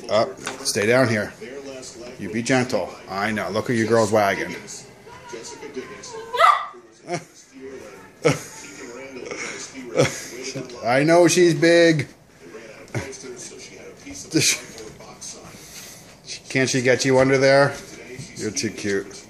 Up, uh, stay down here. You be gentle. I know. Look at your girl's wagon. I know she's big. Can't she get you under there? You're too cute.